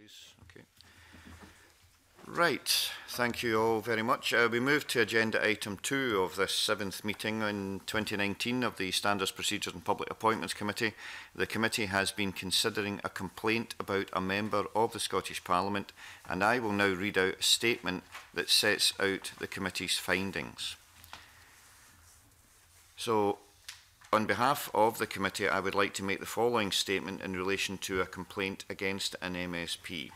please. Okay. Right, thank you all very much. Uh, we move to agenda item two of this seventh meeting in 2019 of the Standards, Procedures and Public Appointments Committee. The committee has been considering a complaint about a member of the Scottish Parliament and I will now read out a statement that sets out the committee's findings. So On behalf of the committee, I would like to make the following statement in relation to a complaint against an MSP.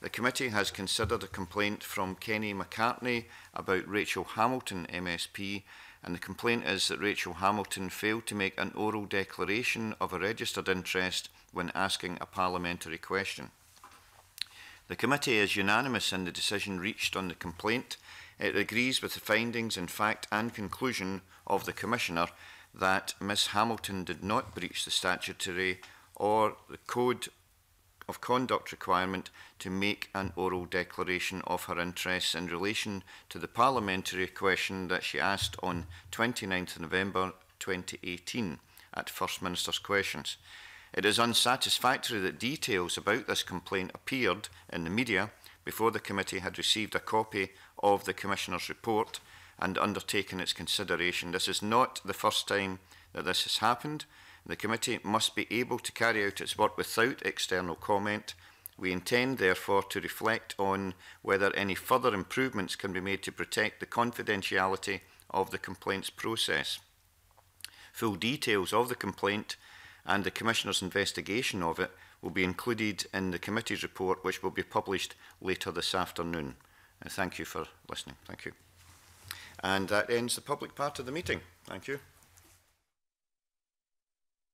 The committee has considered a complaint from Kenny McCartney about Rachel Hamilton MSP and the complaint is that Rachel Hamilton failed to make an oral declaration of a registered interest when asking a parliamentary question. The committee is unanimous in the decision reached on the complaint. It agrees with the findings in fact and conclusion of the Commissioner that Miss Hamilton did not breach the statutory or the code of conduct requirement to make an oral declaration of her interests in relation to the parliamentary question that she asked on 29 th November 2018 at First Minister's Questions. It is unsatisfactory that details about this complaint appeared in the media before the committee had received a copy of the Commissioner's report and undertaken its consideration. This is not the first time that this has happened. The committee must be able to carry out its work without external comment. We intend, therefore, to reflect on whether any further improvements can be made to protect the confidentiality of the complaints process. Full details of the complaint and the Commissioner's investigation of it will be included in the committee's report, which will be published later this afternoon. And uh, thank you for listening. Thank you. And that ends the public part of the meeting. Thank you.